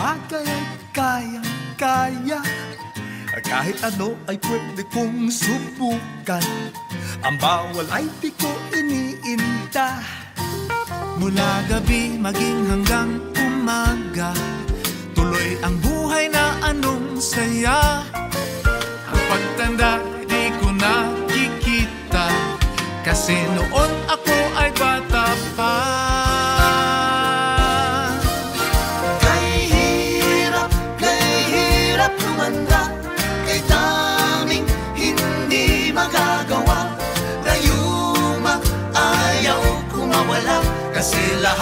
bagay ay kayang-kaya Kahit ano ay pwede kong subukan Ang bawal ay di ko iniinta. Mula gabi maging hanggang umaga Tuloy ang buhay na anong saya. Ang pagtanda di ko nakikita Kasi noon ako ay bata. Kasila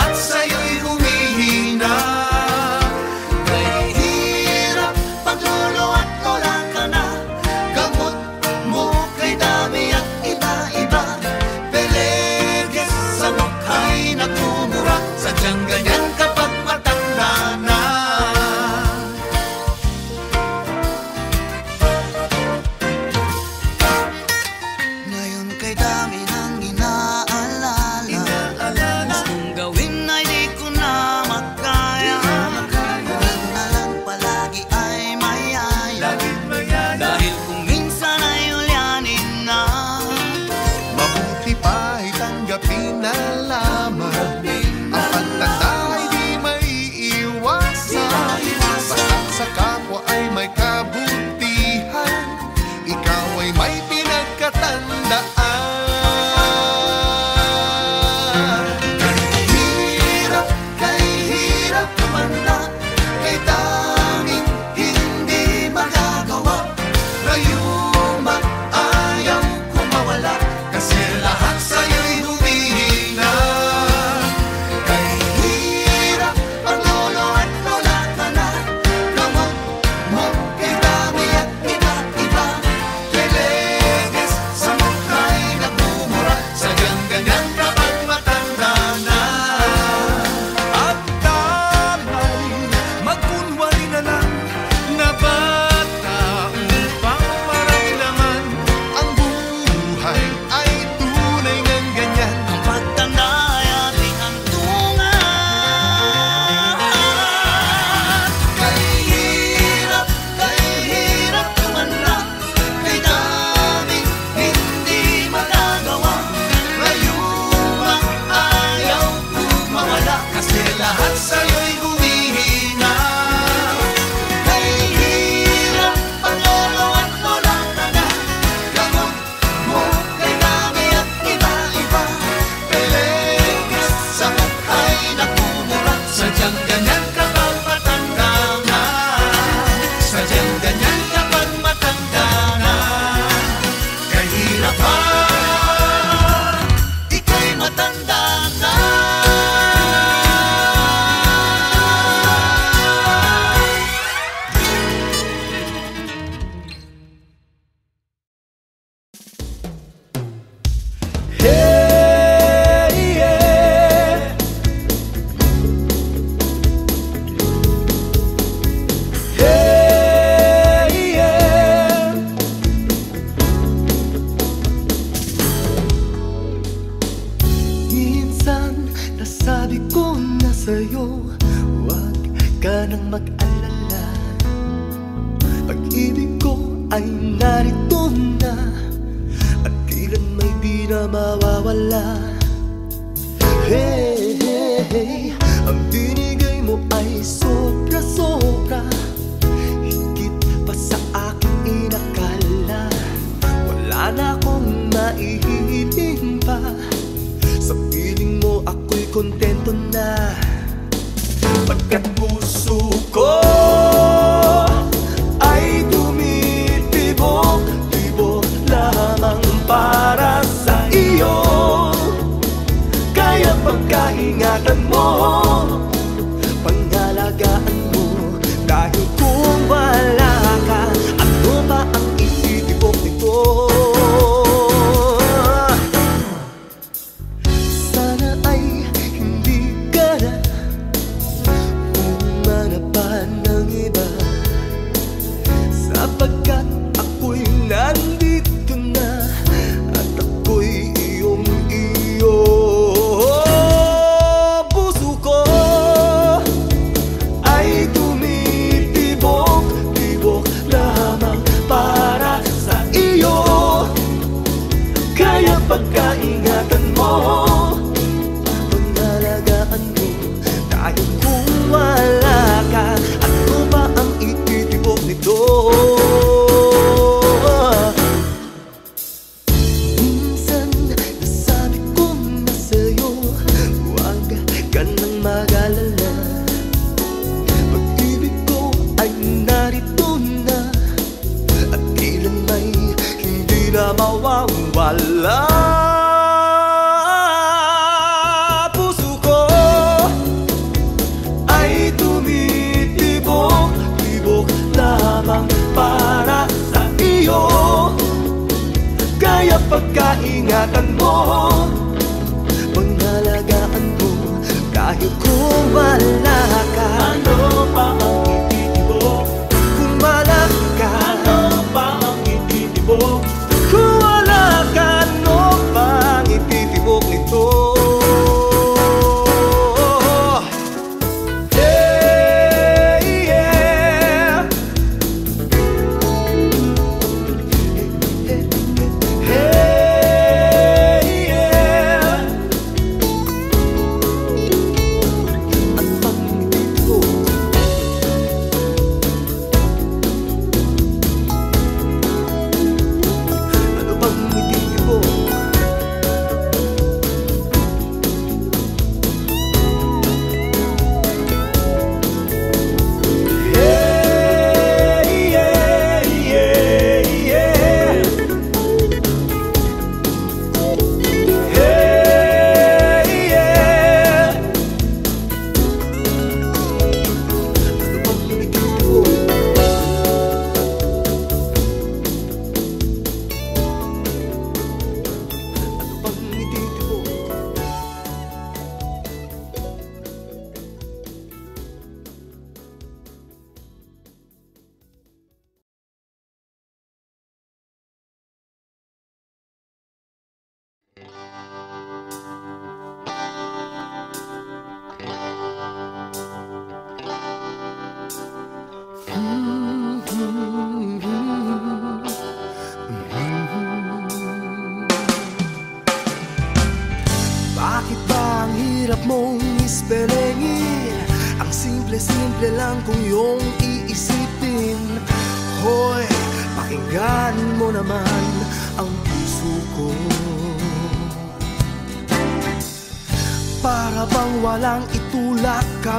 akhir ku malam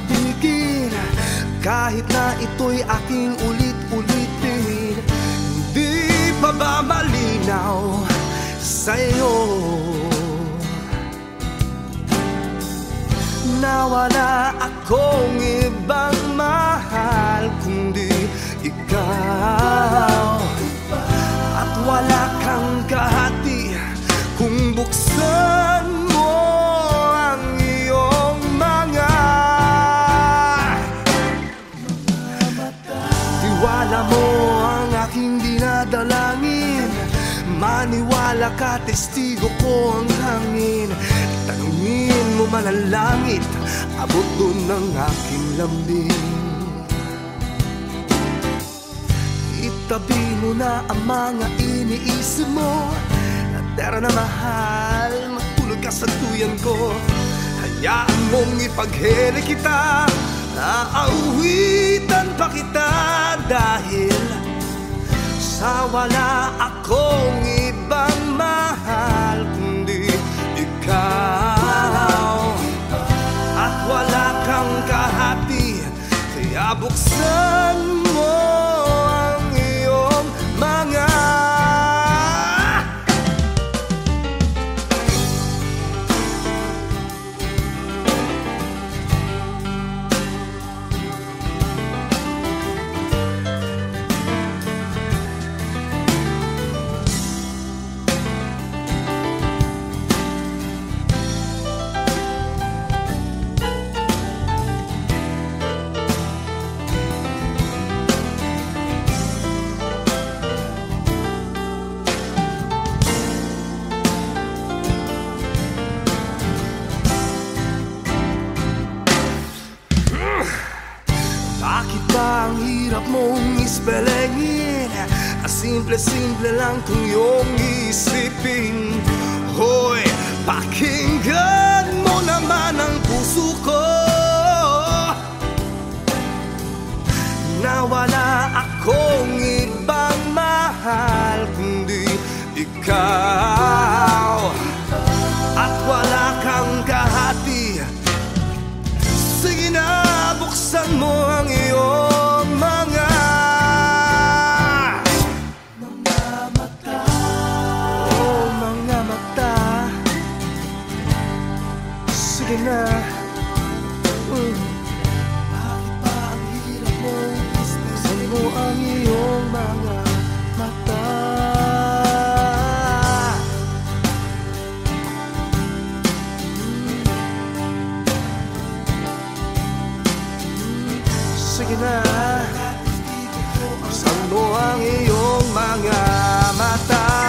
pinigin Kahit na ito'y aking ulit-ulitin Hindi pa ba malinaw sa'yo? Nawala akong ibang mahal kundi testigo ko ang hangin. Tanungin mo man Abot doon ang aking lambing Itabi mo na ang mga iniisip mo Tera na mahal Magpulot ka sa tuyan ko. Hayaan mong ipaghele kita Aauwitan pa kita Dahil sa wala akong mabuksan Bakit ba ang hirap ang iyong mga mata Sige na. Isang mo ang iyong mga mata.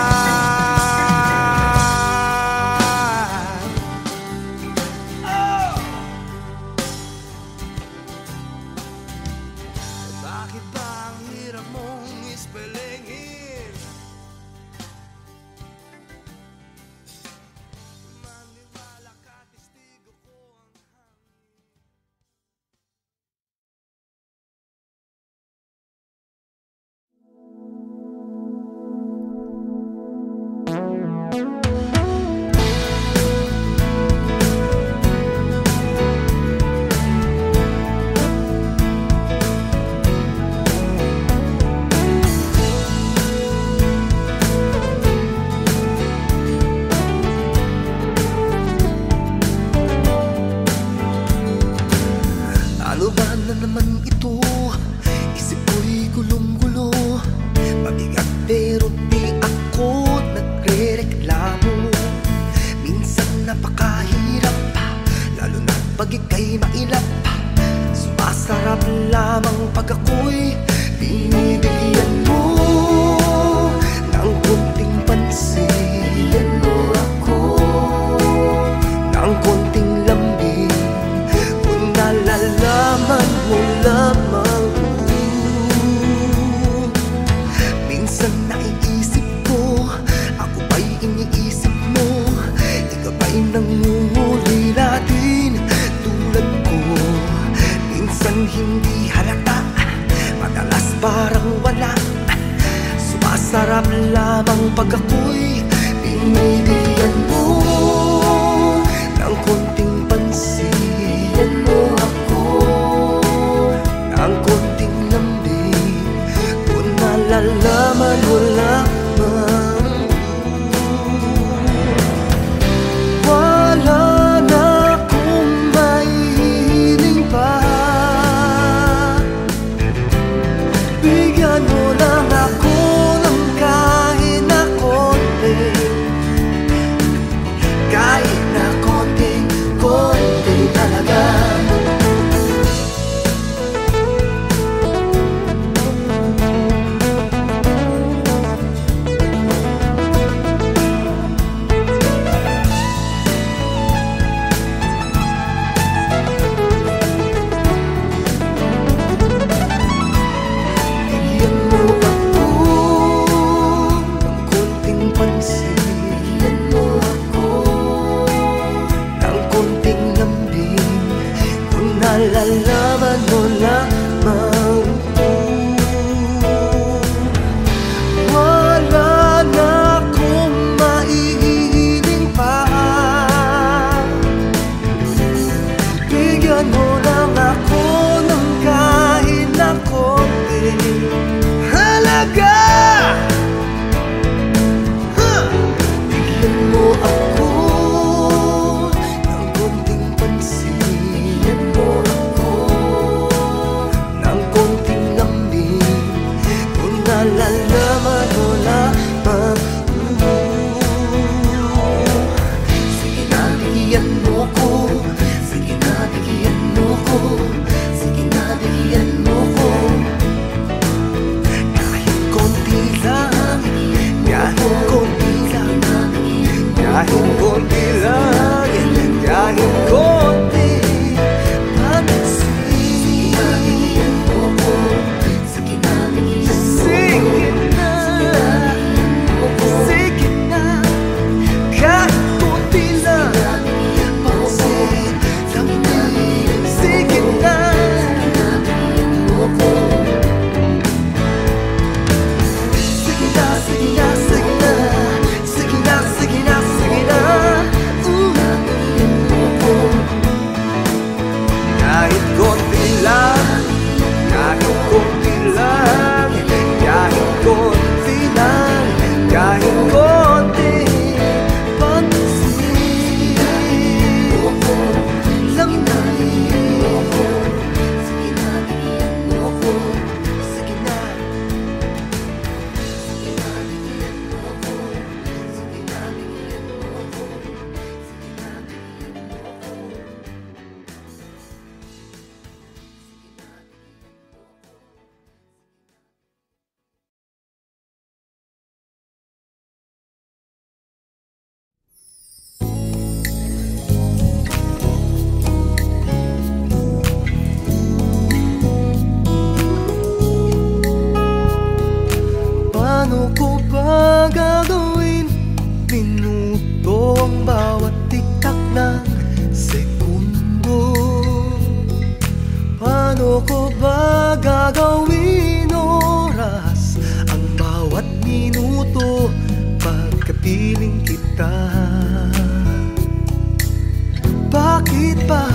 Bakit ba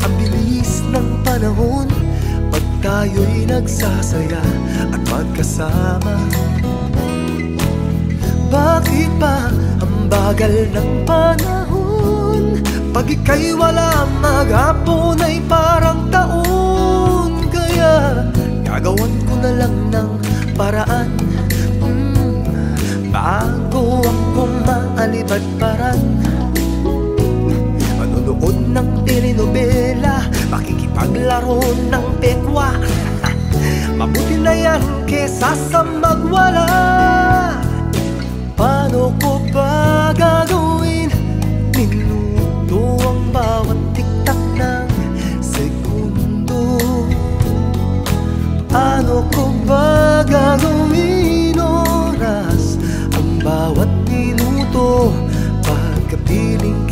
ang bilis ng panahon Pag tayo'y nagsasaya at magkasama? Bakit ba ang bagal ng panahon? Pag ika'y wala maghapon ay parang taon. Kaya gagawan ko na lang ng paraan. Mm, Bago ako maalibad paran Manonood ng telenovela Makikipaglaro ng pekwa Mabuti na yan kesa sa magwala Paano ko ba gagawin? Minuto ang bawat tiktak ng segundo Paano ko ba gagawin oras? Ang bawat minuto pagkapiling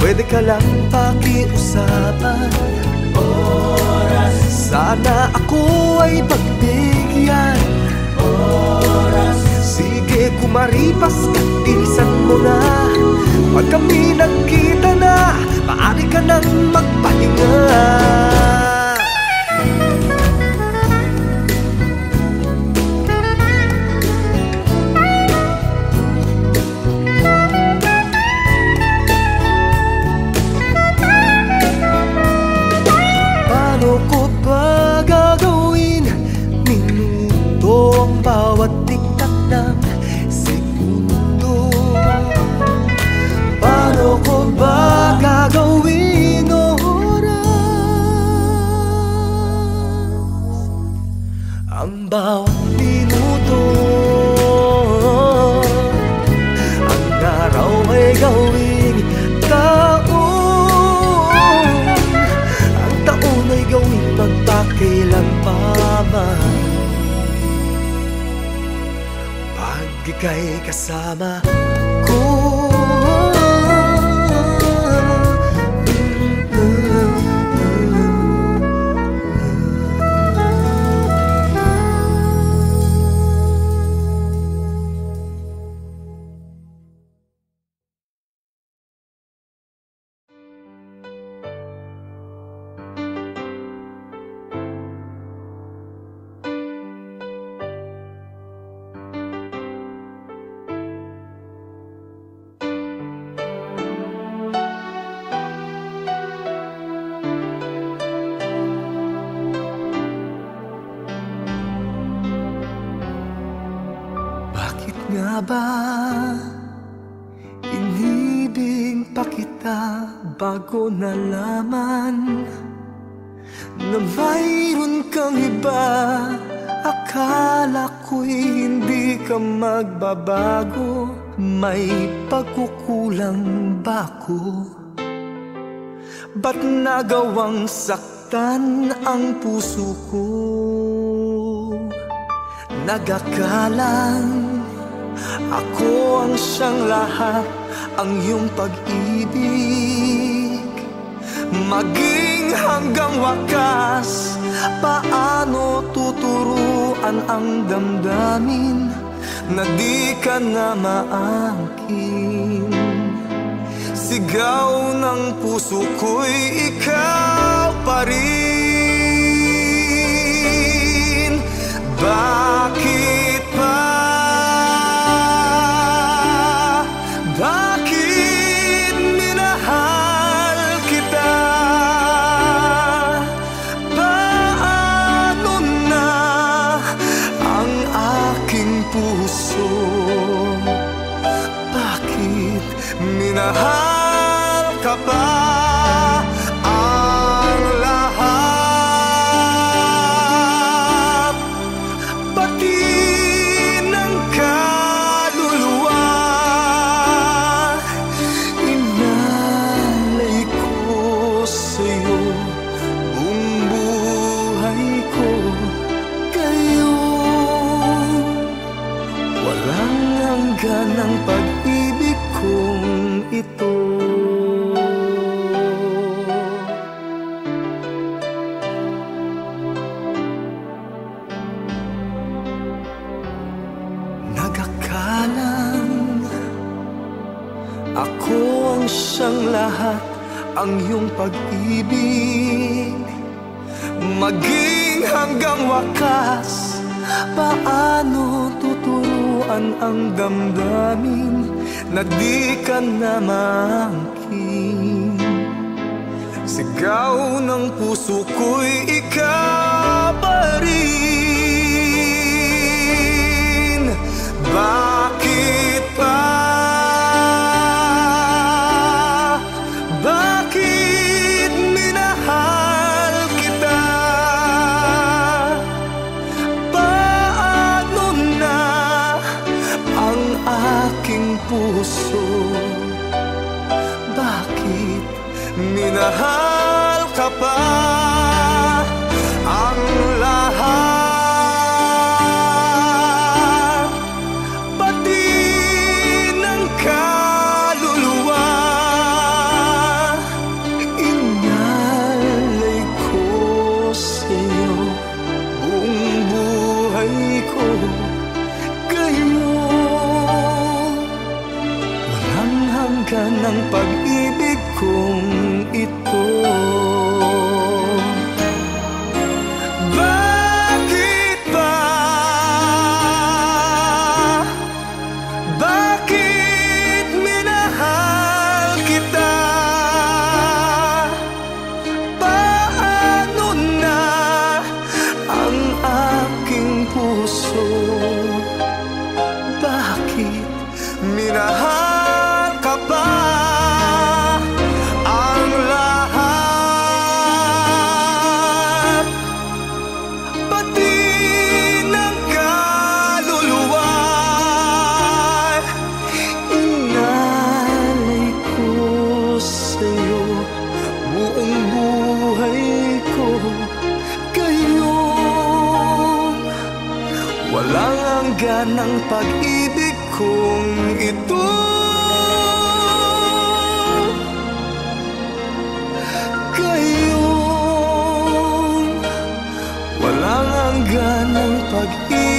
pwede ka lang pakiusapan. Oras Sana ako ay pagbigyan. Oras Sige kumaripas ka, bilisan mo na. Pag kami nagkita na Maaari ka nang magpahinga pagkukulang ba ko? Ba't nagawang saktan ang puso ko? Nagakalang ako ang siyang lahat Ang iyong pag-ibig Maging hanggang wakas Paano tuturuan ang damdamin Na di ka na maangkin Sigaw ng puso ko'y ikaw pa rin Bakit pa? Hanggan ang pag-ibig kong ito. Nagakalang Ako ang siyang lahat Ang iyong pag-ibig. Maging hanggang wakas Paano tuturuan ang damdamin Na di ka na maangkin Sigaw ng puso ko'y ikaw pa rin Bakit pa? Hanggan ang pag-ibig kong ito. Kayo Walang hanggan ang pag-ibig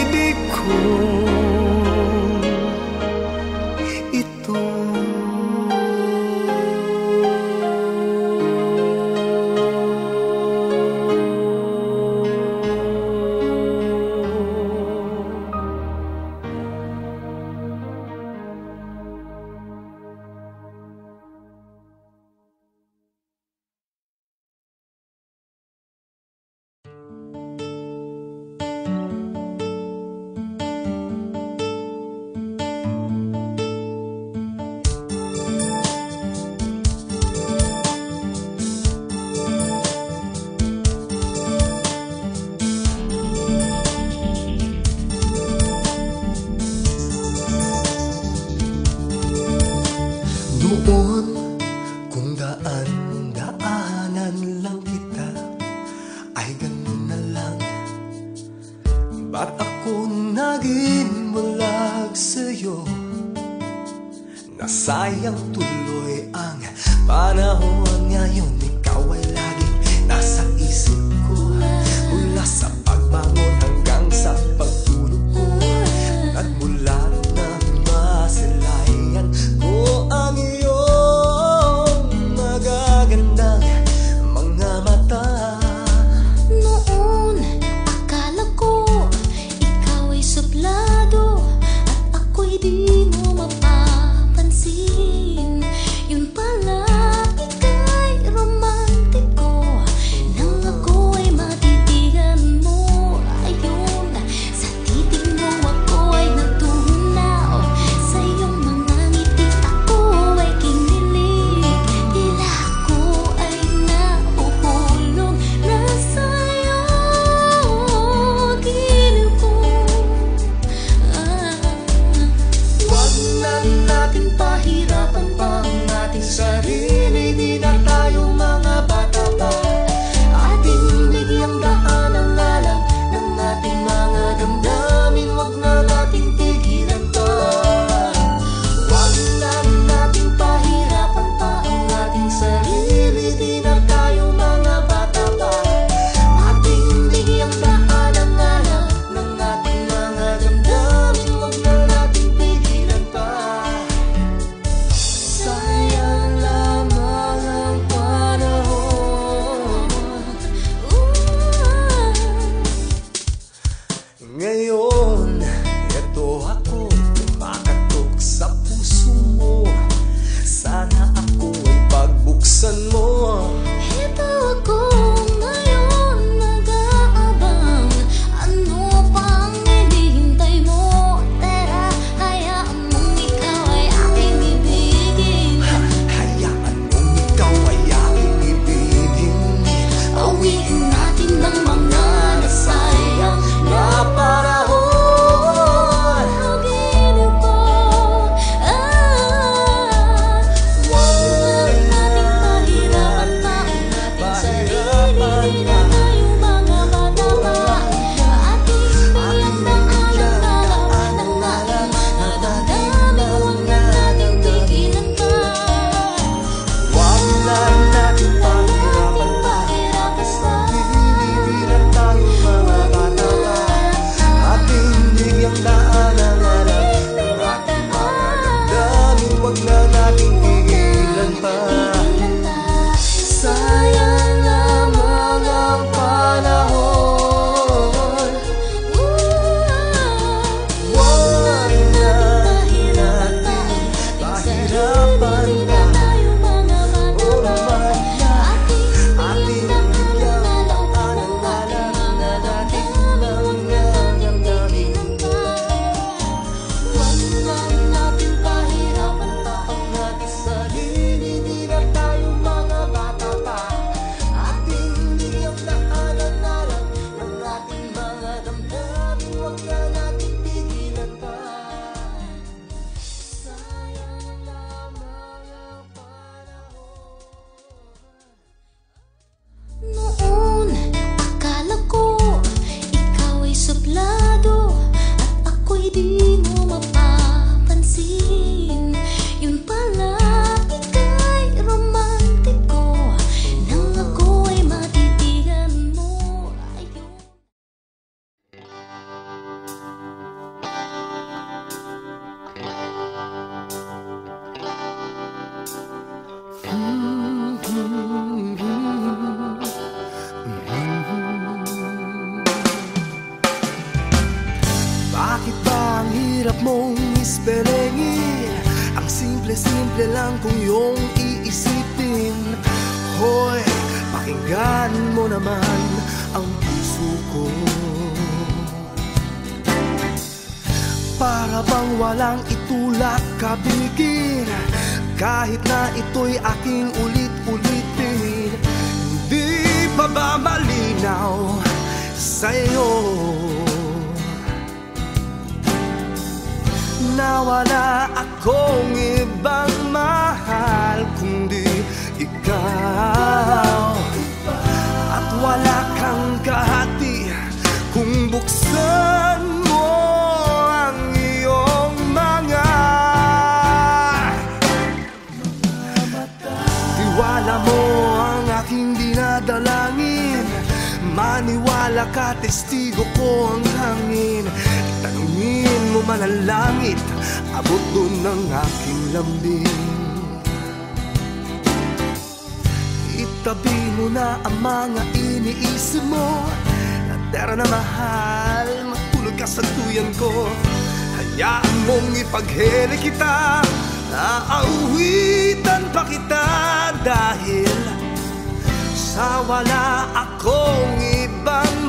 Noon kung daan-daanan lang kita Ay ganun na lang. Ba't ako naging bulag sa'yo? Nasayang tuloy pensaría. Kahit na ito'y aking ulit-ulitin Hindi pa ba malinaw sa'yo? Nawala akong ibang mahal kundi ikaw. At wala kang kahati kung buksan Tiwala mo ang aking dinadalangin. Maniwala ka, testigo ko ang hangin. Tanungin mo man ang langit Abot doon ng aking lambing. Itabi mo na ang mga iniisip mo Tera na mahal, matulog ka sa tuyan ko. Hayaan mong ipaghere kita Naaawitan pa kita dahil Sa wala akong ibang